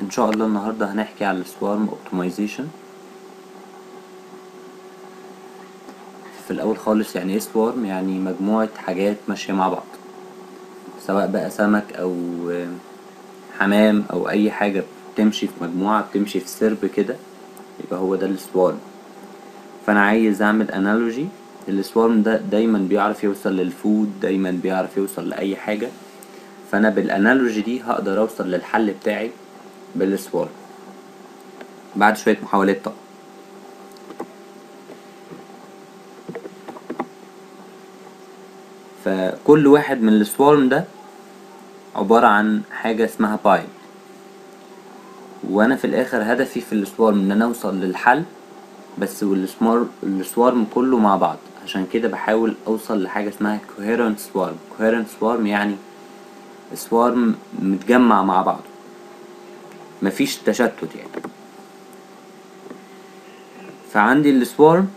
إن شاء الله النهارده هنحكي على ال swarm optimization في الأول خالص يعني إيه swarm يعني مجموعة حاجات ماشية مع بعض. سواء بقى سمك أو حمام أو أي حاجة بتمشي في مجموعة بتمشي في سرب كده يبقى هو ده ال swarm فأنا عايز أعمل analogy ال swarm ده دايما بيعرف يوصل لل food دايما بيعرف يوصل لأي حاجة. فأنا بال analogy دي هقدر أوصل للحل بتاعي. بال swarm بعد شوية محاولات طبعا فكل واحد من ال swarm ده عبارة عن حاجة اسمها boid وأنا في الآخر هدفي في ال swarm إن أنا أوصل للحل بس وال swarm ال swarm كله مع بعض. عشان كده بحاول أوصل لحاجة اسمها coherent swarm. coherent swarm يعني swarm متجمع مع بعضه مفيش تشتت يعني. فعندي ال swarm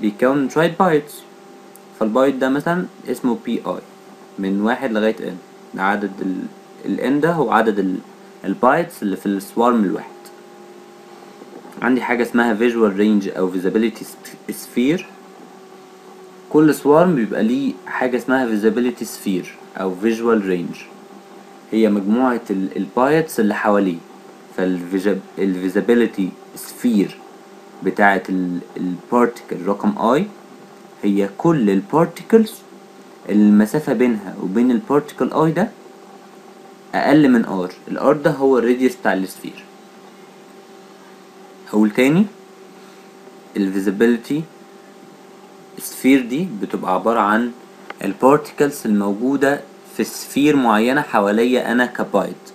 بيتكون من شوية boids فال boid ده مثلا اسمه b i من واحد لغاية n عدد ال ال n ده هو عدد ال ال boids اللي في ال swarm الواحد. عندي حاجة اسمها visual range أو visibility sphere. كل swarm بيبقى ليه حاجة اسمها visibility sphere أو visual range. هي مجموعة ال boids اللي حواليه. فال visibility sphere بتاعة ال particle رقم i هي كل ال particles المسافة بينها وبين ال particle i ده أقل من r ال r ده هو ال radius بتاع ال sphere. أقول تاني ال visibility ال sphere دي بتبقى عبارة عن ال particles الموجودة في sphere معينة حواليا أنا ك boid.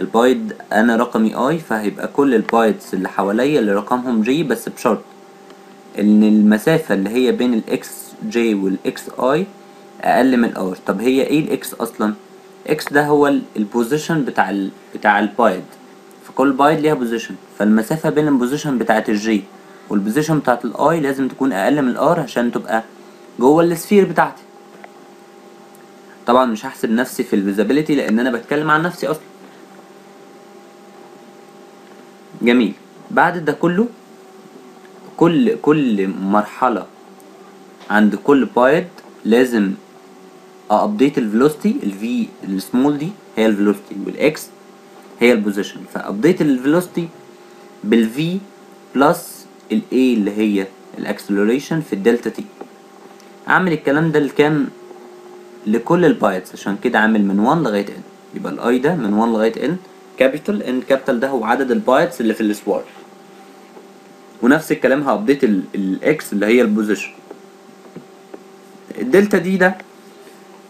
ال boid أنا رقمي i فهيبقى كل ال boids اللي حواليا اللي رقمهم j بس بشرط إن المسافة اللي هي بين الاكس جي والاكس اي أقل من r طب هي إيه ال x أصلا؟ x ده هو ال position بتاع ال بتاع ال boid. فكل boid ليها position فالمسافة بين ال position بتاعت ال j وال position بتاعت ال i لازم تكون أقل من ال r عشان تبقى جوه ال sphere بتاعتي. طبعا مش هحسب نفسي في ال visibility لأن أنا بتكلم عن نفسي أصلا. جميل. بعد ده كله كل كل مرحلة عند كل boid لازم update ال velocity ال v ال small دي هي ال velocity وال x هي ال position فابديت الفيلوسيتي بالفي بلس الاي اللي هي ال acceleration في ال delta t أعمل الكلام ده لكام؟ لكل ال boids عشان كده عامل من 1 لغاية n يبقى ال i ده من 1 لغاية n capital n capital ده هو عدد ال boids اللي في ال swarm. ونفس الكلام ه update ال x اللي هي ال position. ال delta t ده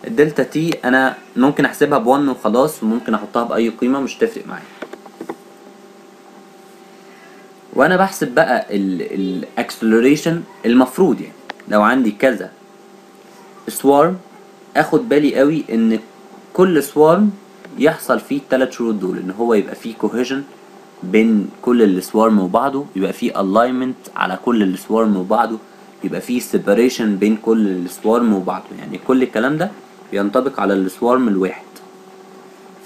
ال delta t أنا ممكن أحسبها ب 1 وخلاص وممكن أحطها بأي قيمة مش تفرق معايا. وأنا بحسب بقى ال acceleration المفروض يعني. لو عندي كذا swarm أخد بالي قوي إن كل swarm يحصل فيه التلات شروط دول إن هو يبقى فيه cohesion بين كل ال swarm وبعضه يبقى فيه alignment على كل ال swarm وبعضه يبقى فيه separation بين كل ال swarm وبعضه. يعني كل الكلام ده ينطبق على ال swarm الواحد.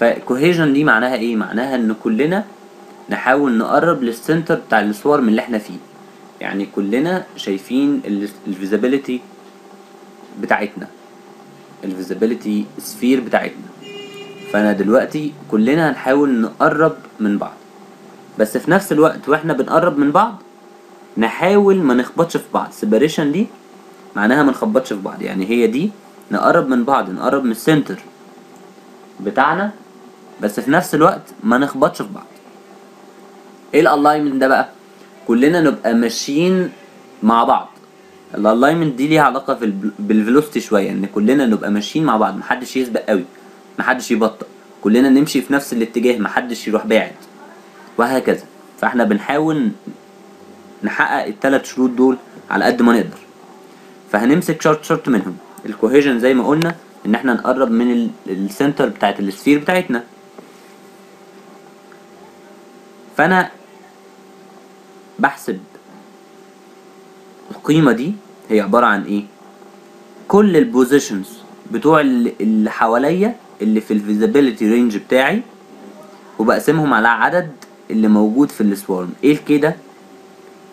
ف cohesion دي معناها إيه؟ معناها إن كلنا نحاول نقرب لل center بتاع ال swarm اللي إحنا فيه. يعني كلنا شايفين ال visibility بتاعتنا ال visibility sphere بتاعتنا. فانا دلوقتي كلنا هنحاول نقرب من بعض. بس في نفس الوقت وإحنا بنقرب من بعض نحاول ما نخبطش في بعض. separation دي معناها ما نخبطش في بعض. يعني هي دي نقرب من بعض نقرب من ال center بتاعنا بس في نفس الوقت ما نخبطش في بعض. إيه ال alignment ده بقى؟ كلنا نبقى ماشيين مع بعض. ال alignment دي ليها علاقة في بال velocity شوية إن كلنا نبقى ماشيين مع بعض محدش يسبق قوي. محدش يبطأ كلنا نمشي في نفس الاتجاه محدش يروح باعد وهكذا. فاحنا بنحاول نحقق الثلاث شروط دول على قد ما نقدر. فهنمسك شرط شرط منهم. ال cohesion زي ما قلنا إن إحنا نقرب من ال center بتاعت ال sphere بتاعتنا. فأنا بحسب القيمة دي هي عبارة عن إيه؟ كل ال positions بتوع اللي حواليا اللي في ال visibility range بتاعي وبقسمهم على عدد اللي موجود في ال swarm. إيه ال k ده؟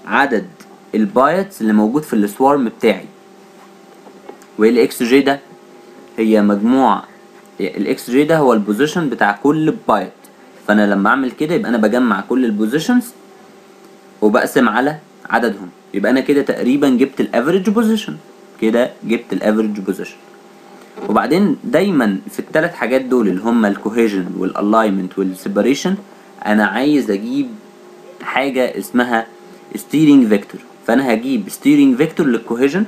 عدد ال boids اللي موجود في ال swarm بتاعي. وإيه ال x j ده؟ هي مجموع ال x j ده هو ال position بتاع كل boid. فأنا لما أعمل كده يبقى أنا بجمع كل ال positions وبقسم على عددهم. يبقى أنا كده تقريبا جبت ال average position كده جبت ال average position وبعدين دايما في الثلاث حاجات دول اللي هما ال cohesion وال alignment وال separation أنا عايز أجيب حاجة اسمها steering vector فأنا هجيب steering vector لل cohesion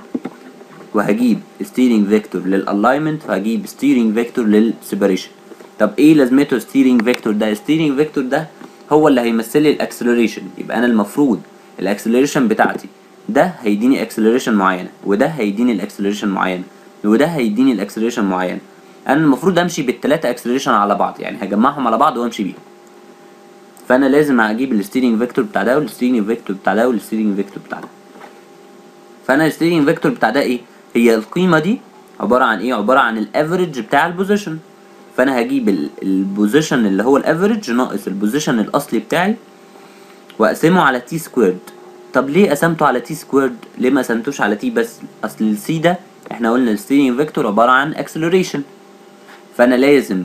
وهجيب steering vector لل alignment وهجيب steering vector لل separation طب إيه لازمته steering vector ده؟ steering vector ده هو اللي هيمثل لي ال acceleration يبقى أنا المفروض ال acceleration بتاعتي ده هيديني acceleration معينة وده هيديني ال acceleration معينة. وده هيديني ال acceleration معينه أنا المفروض أمشي بالثلاثه acceleration على بعض يعني هجمعهم على بعض وأمشي بيهم. فأنا لازم أجيب ال steering vector بتاع ده وال steering vector بتاع ده وال steering vector بتاع ده. فأنا ال steering vector بتاع ده إيه؟ هي القيمة دي عبارة عن إيه؟ عبارة عن ال average بتاع ال position فأنا هجيب ال- ال position اللي هو ال average ناقص ال position الأصلي بتاعي وأقسمه على t squared طب ليه قسمته على t squared ليه ما قسمتوش على t بس؟ أصل السي ده إحنا قلنا ال steering vector عبارة عن acceleration فأنا لازم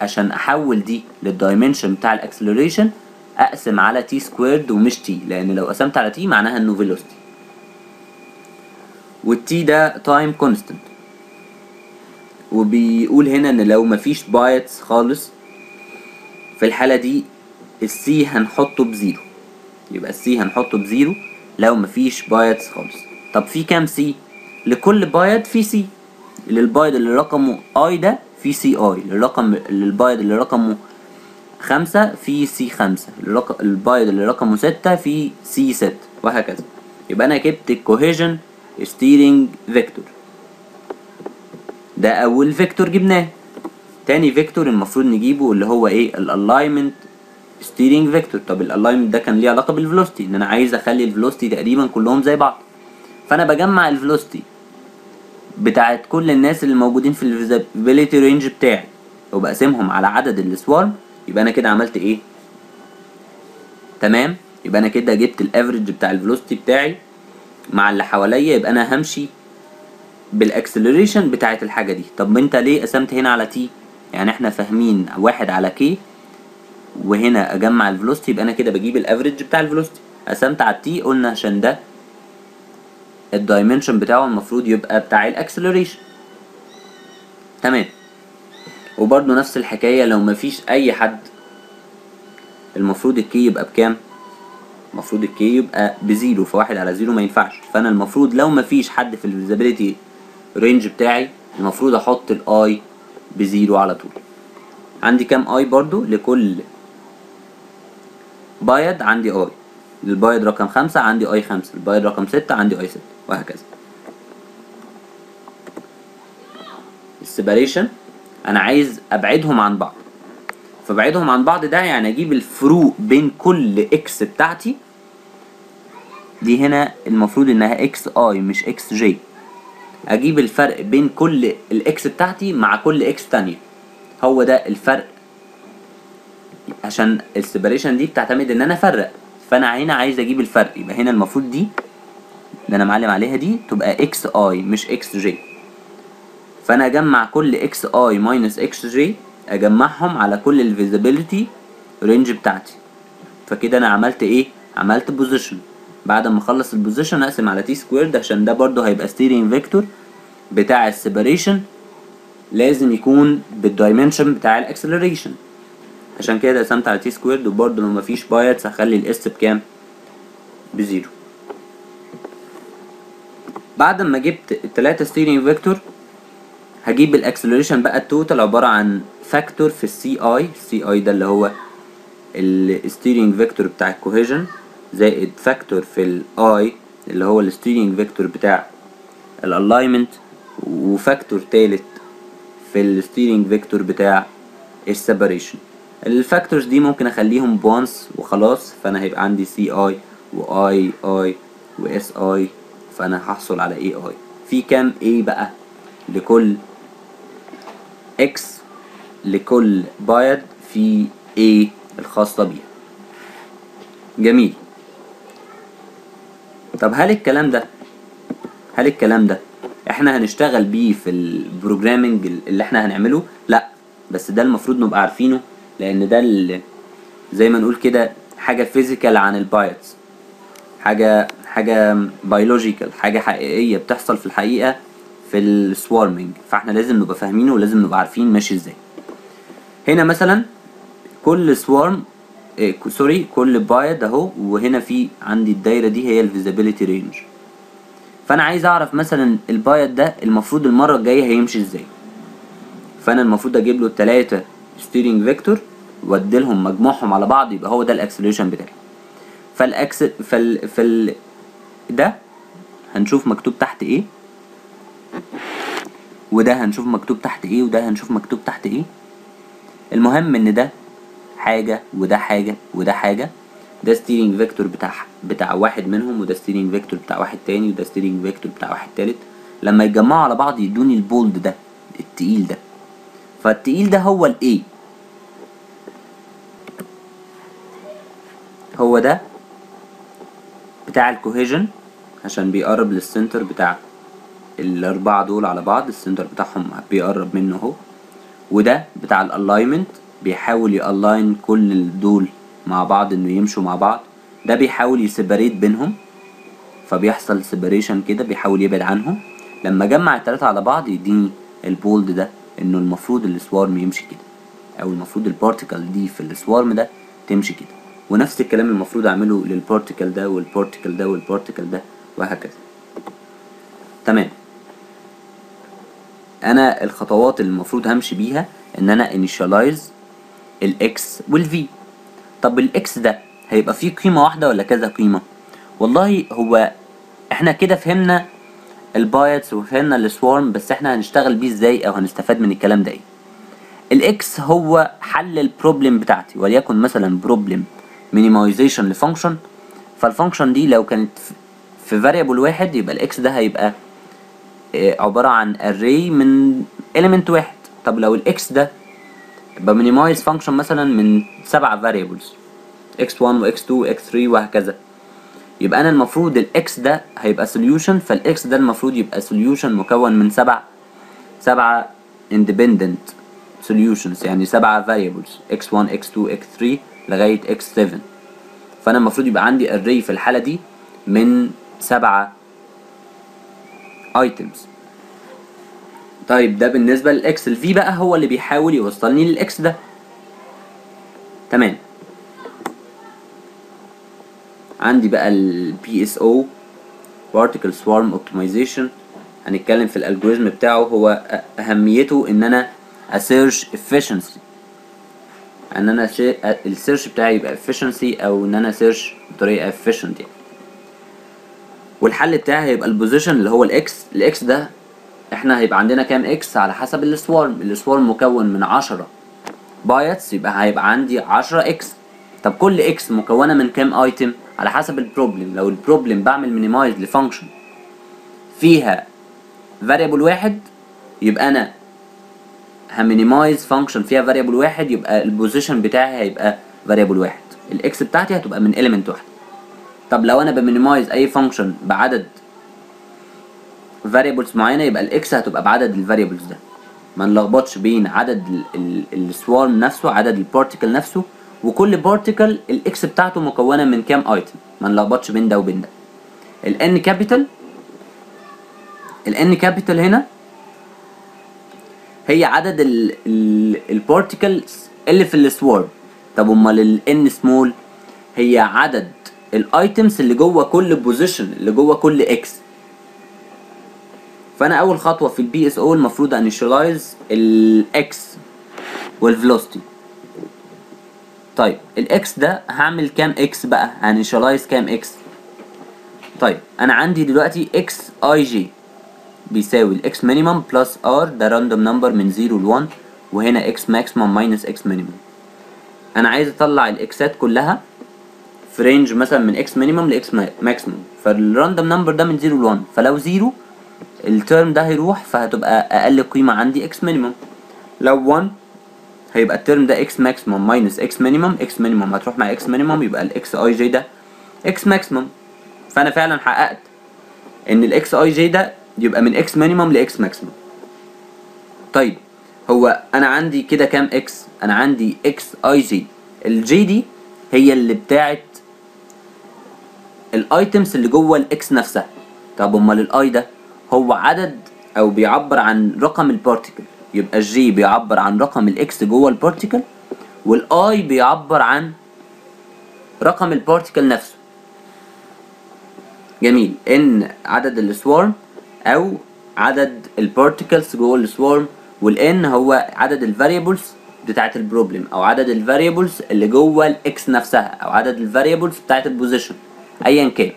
عشان أحول دي لل dimension بتاع ال acceleration أقسم على t squared ومش t لأن لو قسمت على t معناها إنه velocity وال t ده time constant وبيقول هنا إن لو مفيش boids خالص في الحالة دي السي هنحطه ب zero يبقى السي هنحطه ب zero لو مفيش boids خالص. طب في كام سي لكل boid في c لل boid اللي رقمه i ده في سي اي للرقم لل boid اللي رقمه خمسة في سي خمسة. الرق... ال boid اللي رقمه ستة في سي ستة. وهكذا. يبقى أنا جبت ال cohesion steering vector ده أول vector جبناه. تاني vector المفروض نجيبه اللي هو إيه؟ ال alignment steering vector طب ال alignment ده كان ليه علاقة بال velocity إن أنا عايز أخلي ال velocity تقريبا كلهم زي بعض. فأنا بجمع ال velocity بتاعت كل الناس اللي موجودين في ال visibility range بتاعي. وبقسمهم على عدد ال swarm يبقى أنا كده عملت إيه؟ تمام؟ يبقى أنا كده جبت ال average بتاع ال velocity بتاعي مع اللي حواليا يبقى أنا همشي بال acceleration بتاعت الحاجة دي. طب أنت ليه قسمت هنا على t يعني إحنا فاهمين واحد على k وهنا أجمع ال velocity يبقى أنا كده بجيب ال average بتاع ال velocity قسمت على ال t قلنا عشان ده ال dimension بتاعه المفروض يبقى بتاع ال acceleration. تمام. وبرضه نفس الحكاية لو مفيش أي حد المفروض ال k يبقى بكام؟ المفروض ال k يبقى ب zero فواحد على zero ما ينفعش. فأنا المفروض لو مفيش حد في ال visibility range بتاعي المفروض أحط ال a ب zero على طول. عندي كام a برضو لكل boid عندي a ال boid رقم خمسة عندي a خمسة. ال boid رقم ستة عندي a ستة. وهكذا. ال separation أنا عايز أبعدهم عن بعض. فبعدهم عن بعض ده يعني أجيب الفروق بين كل x بتاعتي. دي هنا المفروض إنها إكس اي مش إكس جي أجيب الفرق بين كل ال x بتاعتي مع كل x تانية. هو ده الفرق. عشان ال separation دي بتعتمد إن أنا أفرق. فانا هنا عايز أجيب الفرق. يبقى هنا المفروض دي اللي أنا معلم عليها دي تبقى إكس اي مش إكس جي فانا اجمع كل x i minus x j اجمعهم على كل ال visibility range بتاعتي. فكده أنا عملت إيه؟ عملت position بعد ما اخلص ال position اقسم على t squared عشان ده برضو هيبقى steering vector بتاع ال separation لازم يكون بال dimension بتاع ال acceleration عشان كده قسمت على t squared وبرضه لو مفيش boids هخلي ال s بكام؟ ب zero. بعد ما جبت التلاتة steering vector هجيب ال acceleration بقى ال total عبارة عن factor في ال c i ال c i ده اللي هو ال steering vector بتاع ال cohesion زائد factor في ال a اللي هو ال steering vector بتاع ال alignment و factor تالت في ال steering vector بتاع ال separation ال factors دي ممكن أخليهم بـ ones وخلاص فأنا هيبقى عندي c i و a i و s i فأنا هحصل على a i في كام a بقى؟ لكل x لكل boid في a الخاصة بيها. جميل. طب هل الكلام ده هل الكلام ده إحنا هنشتغل بيه في ال programming اللي إحنا هنعمله؟ لأ بس ده المفروض نبقى عارفينه لأن ده زي ما نقول كده حاجة physical عن ال boids حاجة حاجة biological حاجة حقيقية بتحصل في الحقيقة في ال swarming فاحنا لازم نبقى فاهمينه ولازم نبقى عارفين ماشي إزاي. هنا مثلا كل swarm إيه sorry كل boid اهو وهنا في عندي الدايرة دي هي ال visibility range فأنا عايز أعرف مثلا ال boid ده المفروض المرة الجاية هيمشي إزاي. فأنا المفروض أجيب له التلاتة steering vector واديلهم مجموعهم على بعض يبقى هو ده ال acceleration بتاعي. فال x فال فال ده هنشوف مكتوب تحت إيه؟ وده هنشوف مكتوب تحت إيه؟ وده هنشوف مكتوب تحت إيه؟ المهم إن ده حاجة وده حاجة وده حاجة. ده steering vector بتاع بتاع واحد منهم وده steering vector بتاع واحد تاني وده steering vector بتاع واحد تالت. لما يتجمعوا على بعض يدوني ال bold ده التقيل ده. فالتقيل ده هو الايه؟ هو ده بتاع ال cohesion عشان بيقرب لل center بتاع الأربعة دول على بعض ال center بتاعهم بيقرب منه اهو. وده بتاع ال alignment بيحاول ي align كل دول مع بعض إنه يمشوا مع بعض. ده بيحاول ي separate بينهم فبيحصل separation كده بيحاول يبعد عنهم. لما اجمع التلاتة على بعض يديني ال bold ده. انه المفروض ال swarm يمشي كده أو المفروض ال particle دي في ال swarm ده تمشي كده. ونفس الكلام المفروض اعمله لل particle ده وال particle ده وال particle ده وهكذا. تمام. أنا الخطوات اللي المفروض همشي بيها ان أنا initialize ال x وال v طب ال x ده هيبقى فيه قيمة واحدة ولا كذا قيمة؟ والله هو إحنا كده فهمنا ال boids وفهمنا ال swarm بس إحنا هنشتغل بيه إزاي أو هنستفاد من الكلام ده إيه؟ ال x هو حل ال problem بتاعتي وليكن مثلا problem minimization ل function فال function دي لو كانت في variable واحد يبقى ال x ده هيبقى آه، عبارة عن array من element واحد. طب لو ال x ده يبقى minimize function مثلا من سبعة variables x1 و x2 و x3 وهكذا. يبقى أنا المفروض ال x ده هيبقى solution فال x ده المفروض يبقى solution مكون من سبع سبعة independent solutions يعني سبعة variables x1 x2 x3 لغاية x7 فأنا المفروض يبقى عندي array في الحالة دي من سبعة items. طيب ده بالنسبة لل X ال V بقى هو اللي بيحاول يوصلني لل X ده. تمام. عندي بقى ال PSO Particle Swarm Optimization. هنتكلم في ال algorithm بتاعه. هو أهميته إن أنا أ search efficiency. إن أنا ال search بتاعي يبقى efficiency أو إن أنا search بطريقة efficient يعني. والحل بتاعي هيبقى ال position اللي هو ال X ال X ده إحنا هيبقى عندنا كام X على حسب ال swarm ال swarm مكون من عشرة. particles يبقى هيبقى عندي عشرة X طب كل X مكونة من كام item على حسب ال problem لو ال problem بعمل minimize ل function فيها variable واحد يبقى أنا ه minimize function فيها variable واحد يبقى ال position بتاعي هيبقى variable واحد. ال X بتاعتي هتبقى من element واحد. طب لو أنا ب minimize أي function بعدد variables معينة يبقى ال X هتبقى بعدد ال variables ده. ما نلخبطش بين عدد ال swarm نفسه عدد ال particle نفسه وكل particle ال X بتاعته مكونة من كام item ما نلخبطش بين ده وبين ده. ال N capital ال N capital هنا هي عدد ال particles اللي في ال swarm طب أمال ال n small هي عدد ال items اللي جوه كل position اللي جوه كل X فأنا أول خطوة في ال PSO المفروض initialize ال X وال velocity طيب ال X ده هعمل كام X بقى؟ ه initialize كام X طيب أنا عندي دلوقتي X i j بيساوي ال X minimum plus r ده random number من 0 ل 1 وهنا X maximum minus X minimum أنا عايز أطلع ال Xات كلها في range مثلا من X minimum ل X maximum فال random number ده من 0 ل 1 فلو 0 ال term ده هيروح فهتبقى أقل قيمة عندي X minimum لو 1 هيبقى ال term ده X maximum minus X minimum X minimum هتروح مع X minimum يبقى ال X i j ده X maximum فأنا فعلا حققت إن ال X i j ده يبقى من X minimum ل X maximum طيب هو أنا عندي كده كام X أنا عندي X i j ال j دي هي اللي بتاعت ال items اللي جوه ال X نفسها. طب أمال ال i ده هو عدد أو بيعبر عن رقم ال particle يبقى ال j بيعبر عن رقم ال X جوه ال particle وال i بيعبر عن رقم ال particle نفسه. جميل. إن عدد ال swarm أو عدد ال particles جوه ال swarm وال n هو عدد ال variables بتاعت ال problem أو عدد ال variables اللي جوه ال X نفسها أو عدد ال variables بتاعت ال position ايا كان.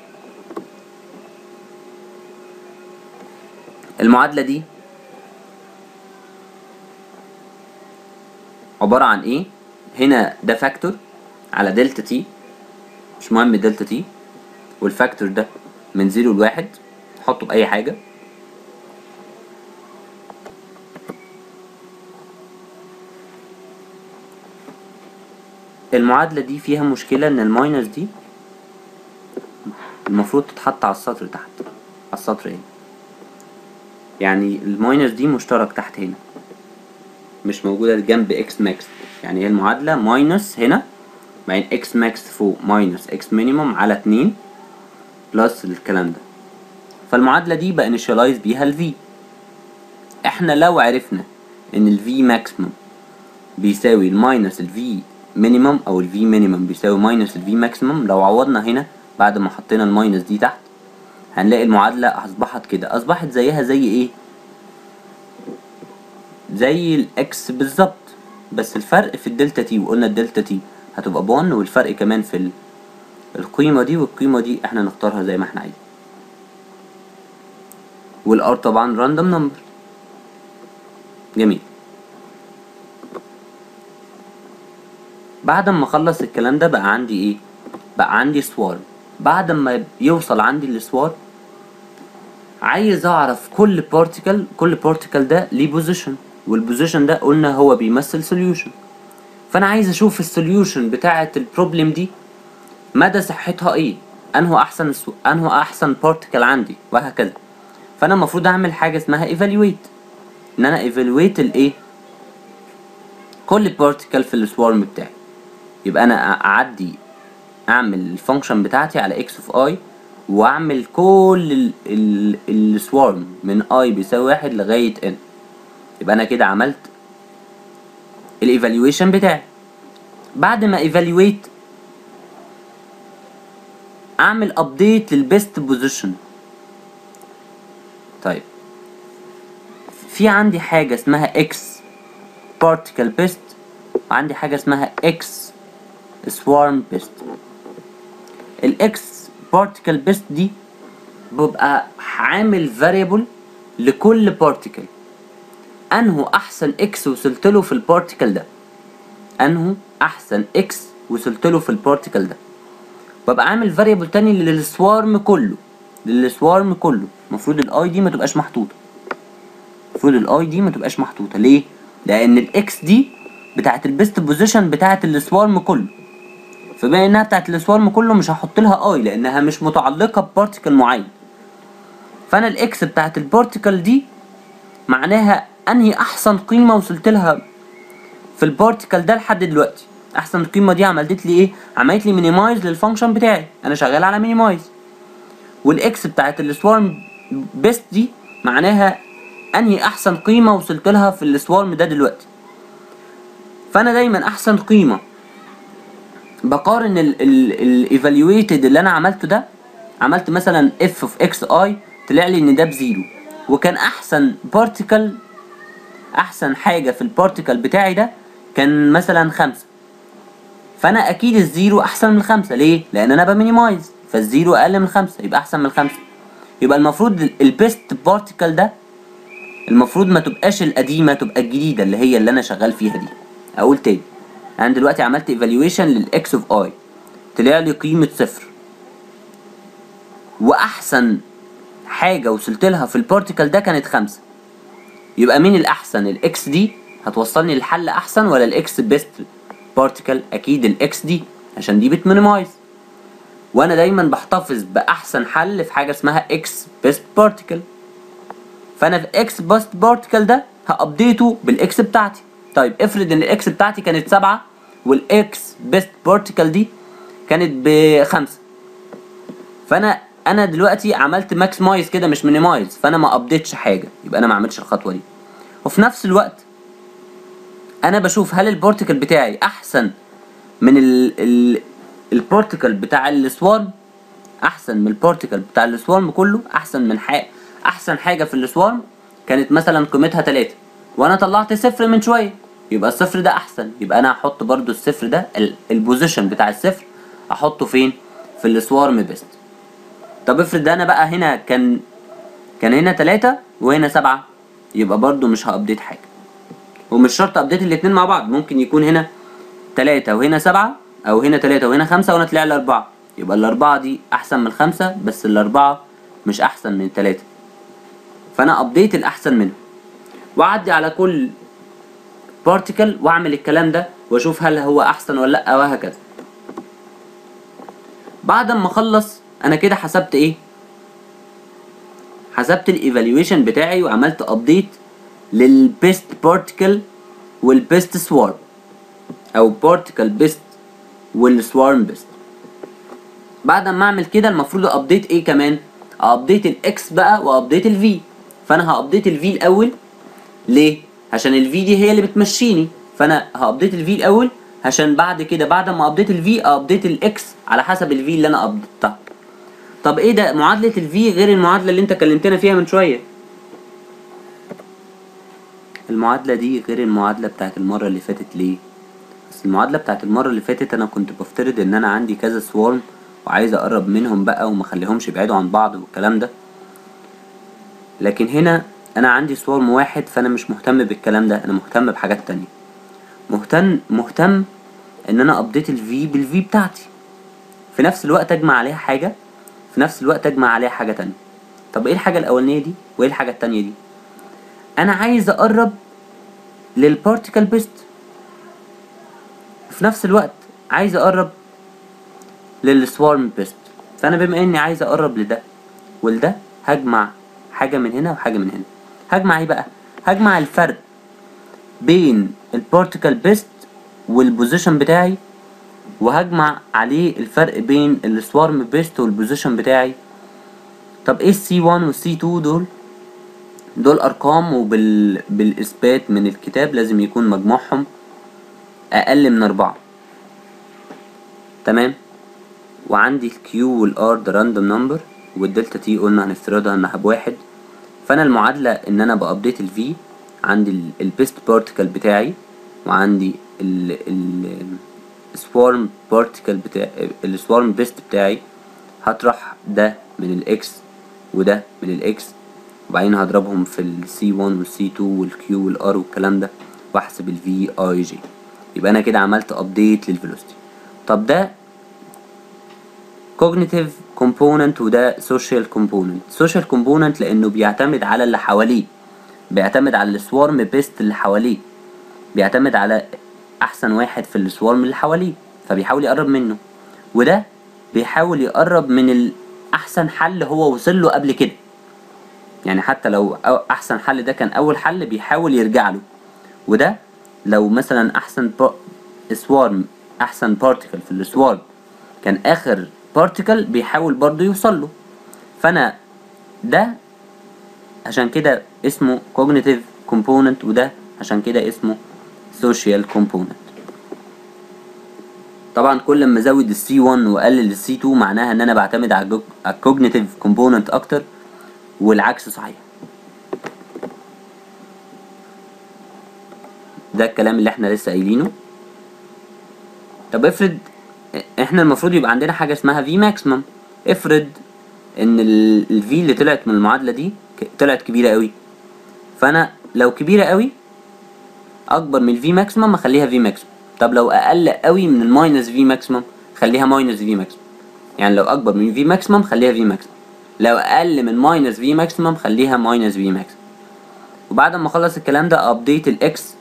المعادلة دي عبارة عن إيه؟ هنا ده factor على delta t مش مهم delta t وال factor ده من zero لواحد حطه بأي حاجة. المعادلة دي فيها مشكلة إن ال minus دي المفروض تتحط على السطر تحت على السطر هنا. يعني ال minus دي مشترك تحت هنا. مش موجودة جنب X max يعني هي المعادلة minus هنا بعدين X max فوق minus X minimum على اتنين plus الكلام ده. فالمعادلة دي ب initialize بيها ال V. إحنا لو عرفنا إن ال V maximum بيساوي ال minus ال V minimum أو ال V minimum بيساوي minus ال V maximum لو عوضنا هنا بعد ما حطينا ال minus دي تحت هنلاقي المعادلة أصبحت كده. أصبحت زيها زي إيه؟ زي ال X بالظبط. بس الفرق في ال delta t وقلنا ال delta t هتبقى ب one والفرق كمان في ال... القيمة دي والقيمة دي إحنا نختارها زي ما إحنا عايزين. وال r طبعا random number جميل. بعد ما اخلص الكلام ده بقى عندي إيه؟ بقى عندي swarm بعد ما يوصل عندي ال swarm عايز أعرف كل particle كل particle ده ليه position وال position ده قلنا هو بيمثل solution فأنا عايز أشوف ال solution بتاعه ال problem دي مدى صحتها إيه؟ انه أحسن swa... انه أحسن particle عندي؟ وهكذا. فأنا المفروض أعمل حاجة اسمها evaluate إن أنا evaluate الايه كل particle في ال swarm بتاعي. يبقى أنا أعدي أعمل ال function بتاعتي على X of i وأعمل كل ال swarm من i بيساوي واحد لغاية N يبقى أنا كده عملت ال evaluation بتاعي. بعد ما evaluate أعمل update لل best position طيب. في عندي حاجة اسمها X particle best وعندي حاجة اسمها X swarm best ال X particle best دي ببقى عامل variable لكل particle أنه أحسن x وصلت له في ال particle ده. أنه أحسن x وصلت له في ال particle ده. ببقى عامل variable تاني لل swarm كله. لل swarm كله. المفروض ال i دي ما تبقاش محطوطة. المفروض ال i دي ما تبقاش محطوطة. ليه؟ لأن ال x دي بتاعت ال best position بتاعت ال swarm كله. فبما إنها بتاعت ال swarm كله مش هحط لها i لأنها مش متعلقة ب particle معين. فأنا ال x بتاعت ال particle دي معناها أنهي أحسن قيمة وصلت لها في ال particle ده لحد دلوقتي. أحسن قيمة دي عملت لي إيه؟ عملت لي minimize لل function بتاعي. أنا شغال على minimize وال x بتاعت ال swarm best دي معناها أنهي أحسن قيمة وصلت لها في ال swarm ده دلوقتي. فأنا دايما أحسن قيمة بقارن ال evaluated اللي أنا عملته ده عملت مثلا f of x i طلع لي إن ده ب zero. وكان أحسن particle أحسن حاجة في ال particle بتاعي ده كان مثلا خمسة. فأنا أكيد ال zero أحسن من الخمسة ليه؟ لأن أنا ب minimize. فال zero أقل من خمسة يبقى أحسن من الخمسة يبقى المفروض ال best particle ده المفروض ما تبقاش القديمة تبقى الجديدة اللي هي اللي أنا شغال فيها دي. أقول تاني. أنا دلوقتي عملت evaluation لل x of i طلع لي قيمة صفر. وأحسن حاجة وصلت لها في ال particle ده كانت خمسة. يبقى مين الأحسن؟ ال x دي هتوصلني لحل أحسن ولا ال x best particle أكيد ال x دي عشان دي بت minimize. وأنا دايما بحتفظ بأحسن حل في حاجة اسمها x best particle فأنا في x best particle ده ه update ه بال x بتاعتي. طيب افرض إن ال x بتاعتي كانت سبعة وال x best particle دي كانت بخمسة. فأنا أنا دلوقتي عملت maximize كده مش minimize فانا ما update ش حاجة. يبقى أنا ما عملتش الخطوة دي. وفي نفس الوقت أنا بشوف هل ال particle بتاعي احسن من ال ال ال particle بتاع ال swarm احسن من ال particle بتاع ال swarm كله؟ احسن من حاجة احسن حاجة في ال swarm كانت مثلا قيمتها 3 وأنا طلعت صفر من شوية. يبقى الصفر ده احسن. يبقى أنا هحط برضو الصفر ده ال- ال position بتاع الصفر احطه فين؟ في ال swarm best طب افرض أنا بقى هنا كان كان هنا 3 وهنا 7 يبقى برضو مش ه update حاجة. ومش شرط update الاتنين مع بعض ممكن يكون هنا 3 وهنا 7 أو هنا 3 وهنا 5 وأنا طلع لي 4 يبقى الأربعة دي أحسن من الخمسه بس الأربعة مش أحسن من الثلاثه فأنا update الأحسن منهم. وأعدي على كل particle وأعمل الكلام ده وأشوف هل هو أحسن ولا لأ وهكذا بعد ما أخلص أنا كده حسبت إيه؟ حسبت ال evaluation بتاعي وعملت update لل best particle وال best swarm أو particle best وال swarm best بعد ما أعمل كده المفروض update إيه كمان؟ ابديت الاكس بقى وابديت الفي فأنا هابديت الفي الأول ليه؟ عشان ال v دي هي اللي بتمشيني. فأنا ه update ال v الأول عشان بعد كده بعد ما update ال v update ال x على حسب ال v اللي أنا update تها طب إيه ده؟ معادلة ال v غير المعادلة اللي انت كلمتنا فيها من شوية. المعادلة دي غير المعادلة بتاعت المرة اللي فاتت ليه؟ بس المعادلة بتاعت المرة اللي فاتت أنا كنت بفترض إن أنا عندي كذا swarm وعايز أقرب منهم بقى وما أخليهمش يبعدوا عن بعض والكلام ده. لكن هنا أنا عندي swarm واحد فأنا مش مهتم بالكلام ده أنا مهتم بحاجات تانية. مهتم مهتم إن أنا update ال v بال v بتاعتي. في نفس الوقت أجمع عليها حاجة في نفس الوقت أجمع عليها حاجة تانية. طب إيه الحاجة الأولانية دي وإيه الحاجة التانية دي؟ أنا عايز أقرب لل particle best. في نفس الوقت عايز أقرب لل swarm best. فأنا بما إني عايز أقرب لده ولده هجمع حاجة من هنا وحاجة من هنا. هجمع إيه بقى؟ هجمع الفرق بين ال particle best وال position بتاعي وهجمع عليه الفرق بين ال swarm best وال position بتاعي. طب إيه السي 1 والسي 2 دول؟ دول أرقام وبال بالإثبات من الكتاب لازم يكون مجموعهم أقل من أربعة. تمام؟ وعندي ال q وال r ده random number وال delta t قلنا هنفترضها إنها بواحد. فأنا المعادلة إن أنا ب update ال v عندي ال best particle بتاعي وعندي ال ال ال swarm particle بتاع ال swarm best بتاعي هطرح ده من ال x وده من ال x وبعدين هضربهم في السي 1 والسي 2 والكيو والار والكلام ده واحسب ال v i j يبقى أنا كده عملت update لل velocity طب ده cognitive component وده social component. social component لأنه بيعتمد على اللي حواليه. بيعتمد على ال swarm best اللي حواليه. بيعتمد على أحسن واحد في ال swarm اللي حواليه فبيحاول يقرب منه. وده بيحاول يقرب من الاحسن حل هو وصل له قبل كده. يعني حتى لو أحسن حل ده كان أول حل بيحاول يرجع له. وده لو مثلا أحسن swarm أحسن particle في ال swarm كان آخر particle بيحاول برضو يوصل له. فأنا ده عشان كده اسمه cognitive component وده عشان كده اسمه social component. طبعا كل ما ازود ال C 1 واقلل ال C 2 معناها إن أنا بعتمد على cognitive component أكتر والعكس صحيح. ده الكلام اللي إحنا لسه قايلينه. طب افرض إحنا المفروض يبقى عندنا حاجة اسمها V maximum افرض إن ال V اللي طلعت من المعادلة دي طلعت كبيرة قوي فأنا لو كبيرة قوي أكبر من ال V maximum أخليها V maximum طب لو أقل قوي من ال minus V maximum خليها minus V maximum يعني لو أكبر من V maximum خليها V maximum لو أقل من minus V maximum خليها minus V maximum وبعد ما أخلص الكلام ده update ال X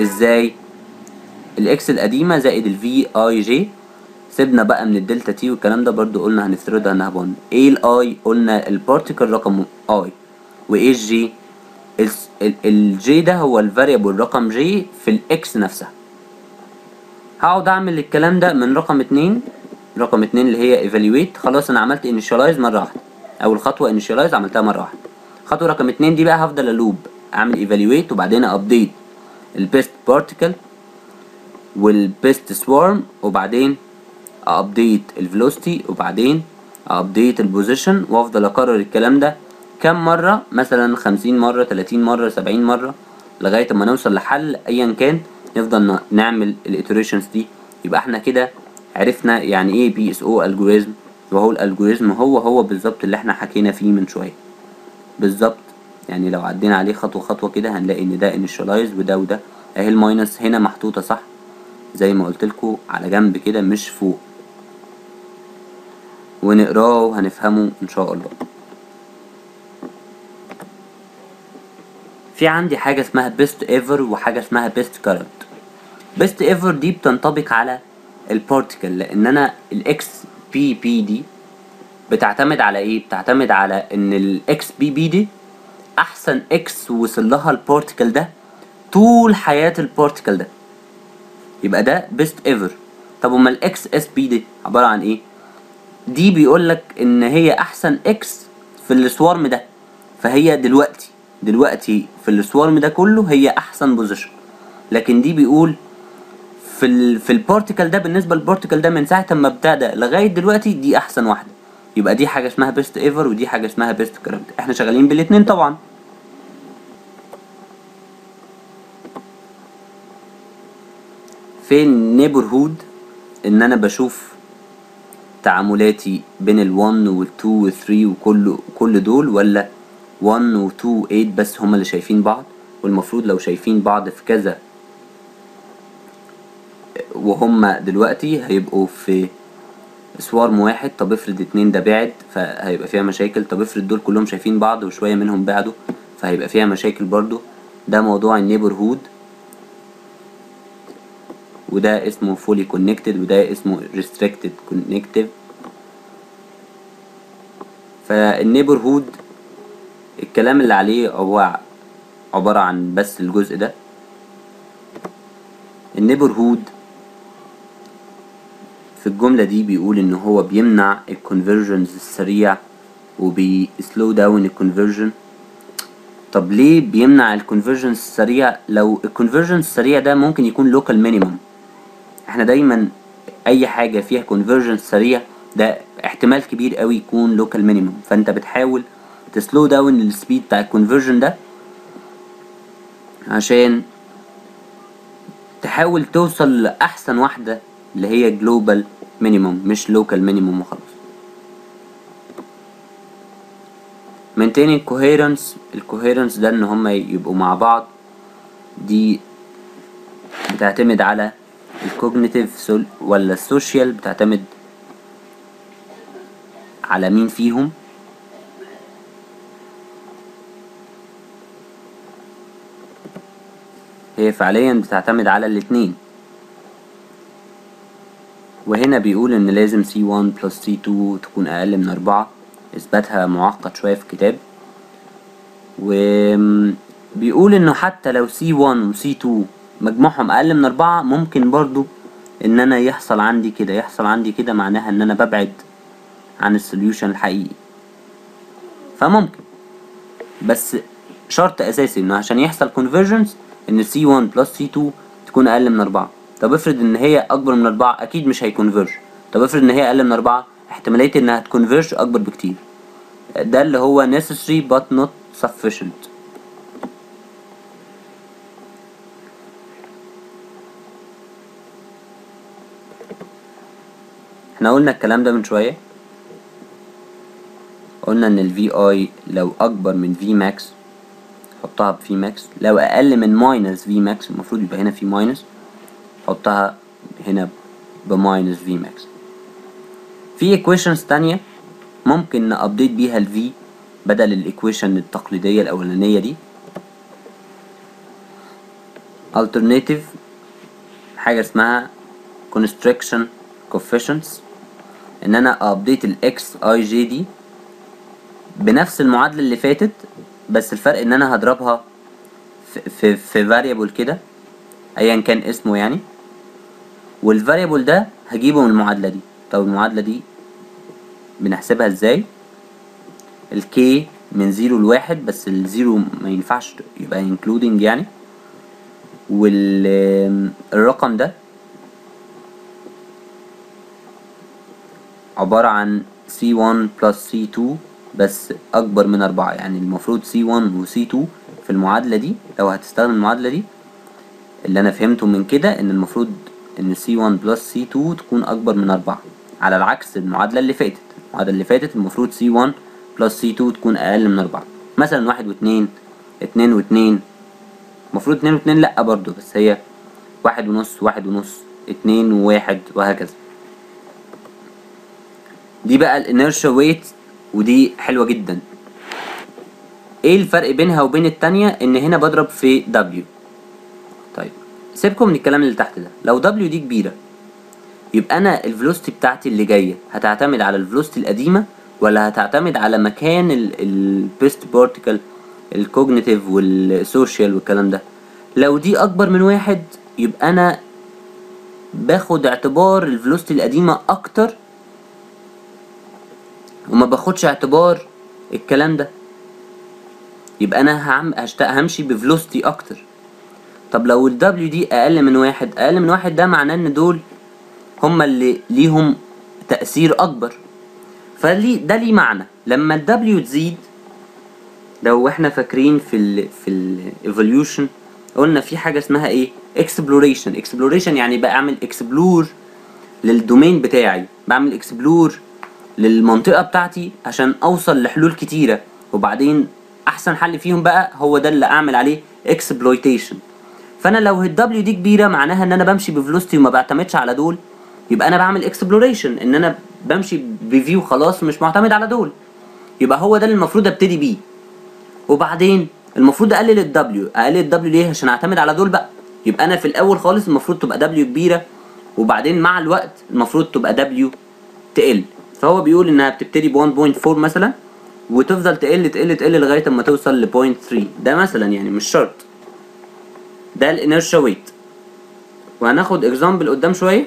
إزاي؟ ال X القديمة زائد ال V i j سيبنا بقى من ال delta t والكلام ده برضو قلنا هنفترضها إنها بone إيه ال i قلنا ال particle رقم i وايه ال j ال j ده هو ال variable رقم جي في الاكس نفسها. هقعد أعمل الكلام ده من رقم اتنين رقم اتنين اللي هي evaluate. خلاص أنا عملت initialize مرة واحدة. أول خطوة initialize عملتها مرة واحدة. خطوة رقم اتنين دي بقى هفضل أ loop. أعمل evaluate وبعدين update ال best particle وال best swarm وبعدين update ال velocity وبعدين update ال position وأفضل أكرر الكلام ده كم مرة؟ مثلا خمسين مرة تلاتين مرة سبعين مرة لغاية ما نوصل لحل ايا كان نفضل نعمل ال iterations دي. يبقى إحنا كده عرفنا يعني إيه PSO algorithm وهو ال algorithm هو هو بالظبط اللي إحنا حكينا فيه من شوية. بالظبط. يعني لو عدينا عليه خطوة خطوة كده هنلاقي إن ده initialize وده وده. أهي ال minus هنا محطوطة صح؟ زي ما قلت لكم على جنب كده مش فوق. ونقراه وهنفهمه إن شاء الله. في عندي حاجة اسمها best ever وحاجة اسمها best current. best ever دي بتنطبق على ال particle لأن أنا ال X P دي بتعتمد على إيه؟ بتعتمد على إن ال X P دي أحسن X وصل لها ده طول حياة ال particle ده. يبقى ده best ever طب أمال ال X P دي عبارة عن إيه؟ دي بيقول لك إن هي أحسن X في ال swarm ده فهي دلوقتي. دلوقتي في ال swarm ده كله هي أحسن position لكن دي بيقول في ال في ال particle ده بالنسبة لل particle ده من ساعة ما ابتدى لغاية دلوقتي دي أحسن واحدة. يبقى دي حاجة اسمها best ever ودي حاجة اسمها best current إحنا شغالين بالاثنين طبعا. في ال neighborhood إن أنا بشوف تعاملاتي بين ال 1 وال 2 وال 3 وكل كل دول ولا 1 و 2 و 8 بس هما اللي شايفين بعض. والمفروض لو شايفين بعض في كذا وهما دلوقتي هيبقوا في سوارم واحد. طب افرض اتنين ده بعد فهيبقى فيها مشاكل. طب افرض دول كلهم شايفين بعض وشوية منهم بعدوا فهيبقى فيها مشاكل برضو. ده موضوع النيبرهود وده اسمه fully connected وده اسمه restricted connective. فال neighborhood الكلام اللي عليه هو عبارة عن بس الجزء ده. ال neighborhood في الجملة دي بيقول إن هو بيمنع ال convergence السريع وبي slow down ال convergence طب ليه بيمنع ال convergence السريع؟ لو ال convergence السريع ده ممكن يكون local minimum إحنا دايما أي حاجة فيها convergence سريع ده احتمال كبير قوي يكون local minimum فأنت بتحاول ت slow down ال speed بتاع ال convergence ده عشان تحاول توصل لأحسن واحدة اللي هي global minimum مش local minimum وخلاص. Maintaining coherence ال coherence ده إن هما يبقوا مع بعض دي بتعتمد على ال cognitive ولا ال social بتعتمد على مين فيهم؟ هي فعليا بتعتمد على الاتنين. وهنا بيقول إن لازم C1 plus C2 تكون أقل من أربعة. إثباتها معقد شوية في الكتاب. وبيقول إنه حتى لو C1 و C2 مجموعهم أقل من أربعة ممكن برضو إن أنا يحصل عندي كده. يحصل عندي كده معناها إن أنا ببعد عن ال solution الحقيقي. فممكن. بس شرط أساسي إنه عشان يحصل convergence إن C1 plus C2 تكون أقل من أربعة. طب افرض إن هي أكبر من أربعة أكيد مش هي converge طب افرض إن هي أقل من أربعة احتمالية إنها ت converge أكبر بكتير. ده اللي هو necessary but not sufficient. إحنا قلنا الكلام ده من شوية. قلنا إن ال VI لو أكبر من V max حطها V max لو أقل من minus V max المفروض يبقى هنا في minus. حطها هنا ب minus V max في equations تانية ممكن ن update بيها ال V بدل ال equation التقليدية الأولانية دي. Alternative حاجة اسمها constriction coefficients. إن أنا update ال x i j d بنفس المعادلة اللي فاتت بس الفرق إن أنا هضربها في في, variable كده ايا كان اسمه يعني. وال variable ده هجيبه من المعادلة دي. طب المعادلة دي بنحسبها إزاي؟ ال K من zero لواحد بس ال zero ما ينفعش يبقى including يعني. والرقم ده عبارة عن C1 plus C2 بس أكبر من أربعة. يعني المفروض C1 و C2 في المعادلة دي لو هتستخدم المعادلة دي اللي أنا فهمته من كده إن المفروض إن C1 plus C2 تكون أكبر من أربعة. على العكس المعادلة اللي فاتت. المعادلة اللي فاتت المفروض C1 plus C2 تكون أقل من أربعة. مثلا واحد واتنين اتنين واتنين. المفروض اتنين واتنين لأ برضو بس هي واحد ونص واحد ونص اتنين وواحد وهكذا. دي بقى الانيرشيا ويت ودي حلوة جدا. إيه الفرق بينها وبين التانية؟ إن هنا بضرب في W. طيب سيبكم من الكلام اللي تحت ده. لو W دي كبيرة يبقى أنا ال velocity بتاعتي اللي جاية هتعتمد على ال velocity القديمة ولا هتعتمد على مكان ال best particle ال cognitive وال social والكلام ده؟ لو دي أكبر من واحد يبقى أنا باخد اعتبار ال velocity القديمة أكتر وما باخدش اعتبار الكلام ده. يبقى أنا هعم... همشي ب velocity أكتر. طب لو ال W دي أقل من واحد أقل من واحد ده معناه إن دول هما اللي ليهم تأثير أكبر. فلي ده ليه معنى. لما ال W تزيد لو إحنا فاكرين في ال في ال evolution قلنا في حاجة اسمها إيه؟ exploration exploration يعني بعمل explore لل domain بتاعي. بعمل explore للمنطقة بتاعتي عشان أوصل لحلول كتيرة. وبعدين أحسن حل فيهم بقى هو ده اللي أعمل عليه exploitation فأنا لو ال W دي كبيرة معناها إن أنا بمشي ب velocity وما بعتمدش على دول يبقى أنا بعمل exploration إن أنا بمشي ب V خلاص مش معتمد على دول. يبقى هو ده اللي المفروض أبتدي بيه. وبعدين المفروض أقلل ال W. أقلل ال W ليه؟ عشان أعتمد على دول بقى. يبقى أنا في الأول خالص المفروض تبقى W كبيرة وبعدين مع الوقت المفروض تبقى W تقل. فهو بيقول إنها بتبتدي ب 1.4 مثلا وتفضل تقل تقل تقل لغاية أما توصل ل 0.3 ده مثلا يعني مش شرط. ده ال inertia weight وهناخد example قدام شوية.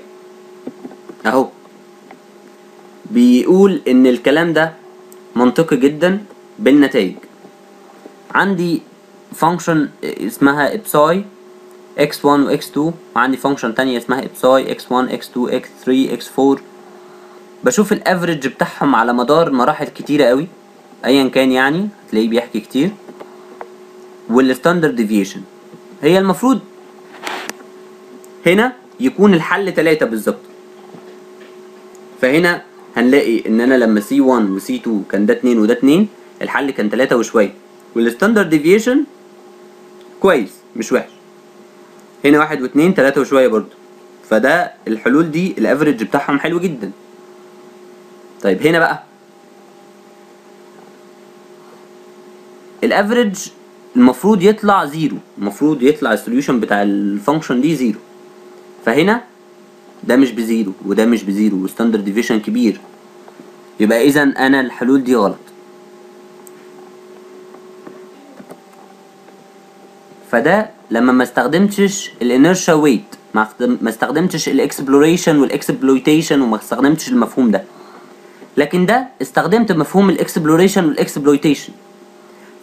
أهو. بيقول إن الكلام ده منطقي جدا بالنتائج. عندي function اسمها psi x1 و x2 وعندي function تانية اسمها psi x1 x2 x3 x4 بشوف ال average بتاعهم على مدار مراحل كتيرة قوي. ايا كان يعني هتلاقيه بيحكي كتير. وال standard deviation هي المفروض هنا يكون الحل تلاتة بالظبط. فهنا هنلاقي إن أنا لما C1 و C2 كان ده اتنين وده اتنين الحل كان تلاتة وشوية. وال standard deviation كويس مش وحش. هنا واحد واتنين تلاتة وشوية برضو فده الحلول دي ال average بتاعهم حلو جدا. طيب هنا بقى. ال average المفروض يطلع zero المفروض يطلع ال solution بتاع ال function دي zero. فهنا ده مش ب zero وده مش ب zero و standard deviation كبير. يبقى اذا أنا الحلول دي غلط. فده لما ما استخدمتش ال inertia weight ما استخدمتش ال exploration وال exploitation وما استخدمتش المفهوم ده. لكن ده استخدمت مفهوم ال exploration وال exploitation.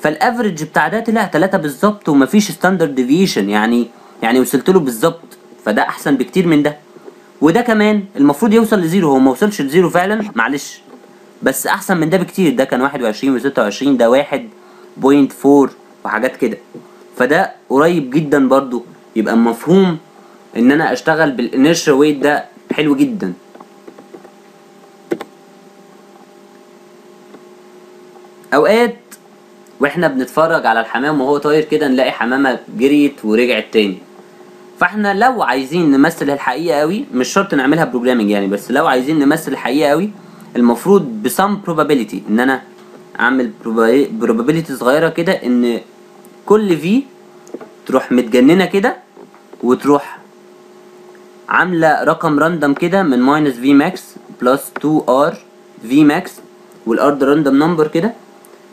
فال average بتاع ده طلع 3 بالظبط ومفيش standard deviation يعني يعني وصلت له بالظبط. فده أحسن بكتير من ده. وده كمان المفروض يوصل ل zero هو ما وصلش ل zero فعلا معلش. بس أحسن من ده بكتير ده كان 21 و26 ده واحد point فور وحاجات كده. فده قريب جدا برضو. يبقى مفهوم إن أنا أشتغل بال inertia weight ده حلو جدا. أوقات وإحنا بنتفرج على الحمام وهو طاير كده نلاقي حمامة جريت ورجعت تاني. فإحنا لو عايزين نمثل الحقيقة قوي مش شرط نعملها programming يعني بس لو عايزين نمثل الحقيقة قوي المفروض بسم probability إن أنا أعمل probability صغيرة كده إن كل V تروح متجننة كده وتروح عاملة رقم random كده من minus V max plus 2 r V max وال r ده random number كده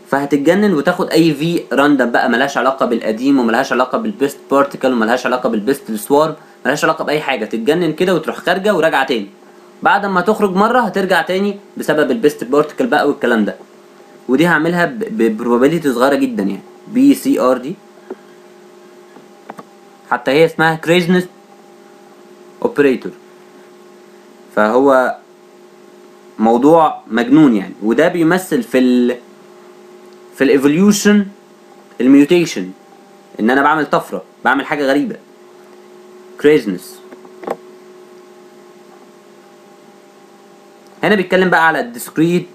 فهتتجنن وتاخد أي V random بقى ملهاش علاقة بالقديم وملهاش علاقة بال best particle وملهاش علاقة بال best swarm ملهاش علاقة بأي حاجة. تتجنن كده وتروح خارجة وراجعة تاني. بعد ما تخرج مرة هترجع تاني بسبب ال best particle بقى والكلام ده. ودي هعملها ب probability صغيرة جدا يعني. P c r دي حتى هي اسمها craziness operator فهو موضوع مجنون يعني. وده بيمثل في ال في ال evolution ال mutation. إن أنا بعمل طفرة بعمل حاجة غريبة. Craziness. هنا بيتكلم بقى على ال discrete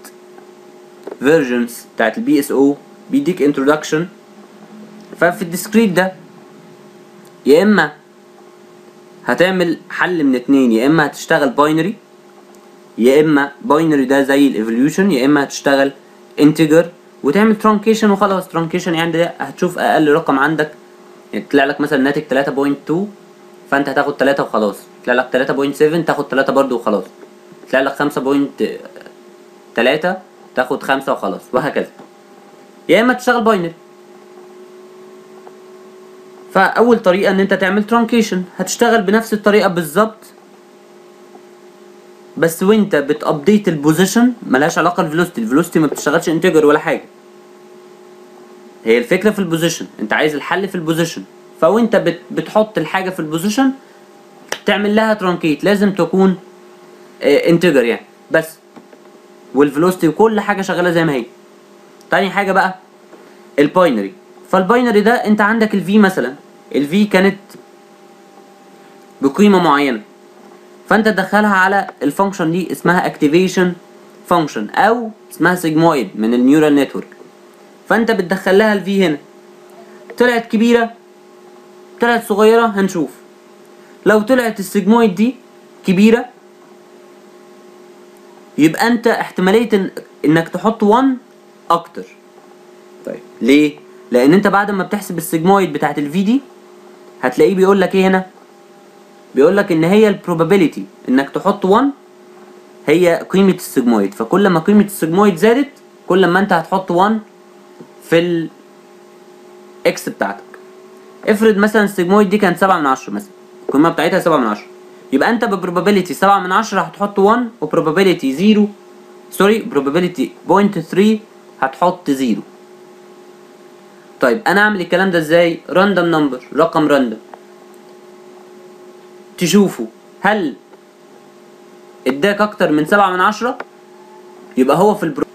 versions بتاعت ال PSO بيديك introduction ففي ال discrete ده يا إما هتعمل حل من اتنين. يا إما هتشتغل binary يا إما binary ده زي ال evolution يا إما هتشتغل integer وتعمل truncation وخلاص. truncation يعني ده هتشوف أقل رقم عندك. يعني طلع لك مثلا ناتج 3.2 فأنت هتاخد 3 وخلاص. طلع لك 3.7 تاخد 3 برضو وخلاص. طلع لك 5.3 تاخد 5 وخلاص. وهكذا. يا إما تشتغل binary فأول طريقة إن أنت تعمل truncation هتشتغل بنفس الطريقة بالظبط. بس وانت بت update ال position ملهاش علاقة ال velocity ال velocity ما بتشتغلش integer ولا حاجة. هي الفكرة في ال position انت عايز الحل في ال position فوانت بت بتحط الحاجة في ال position تعمل لها truncate لازم تكون integer يعني. بس. وال velocity وكل حاجة شغالة زي ما هي. تاني حاجة بقى ال binary فال binary ده انت عندك ال V مثلا. ال V كانت بقيمة معينة. فانت تدخلها على ال function دي اسمها activation function أو اسمها sigmoid من ال neural network فانت بتدخل لها ال V هنا. طلعت كبيرة طلعت صغيرة هنشوف. لو طلعت ال sigmoid دي كبيرة يبقى انت احتمالية إن إنك تحط 1 أكتر. طيب ليه؟ لأن انت بعد ما بتحسب ال sigmoid بتاعت ال V دي هتلاقيه بيقول لك إيه هنا؟ بيقول لك إن هي ال probability إنك تحط 1 هي قيمة ال sigmoid. فكل ما قيمة ال sigmoid زادت كل ما أنت هتحط 1 في ال X بتاعتك. افرض مثلا ال sigmoid دي كانت 7 من 10 مثلا القيمة بتاعتها 7 من 10 يبقى أنت ب probability 7 من 10 هتحط 1 و probability 0 sorry probability 0.3 هتحط 0 طيب أنا أعمل الكلام ده إزاي؟ random number رقم random تشوفه. هل اداك أكتر من 7 من 10 يبقى هو في ال pro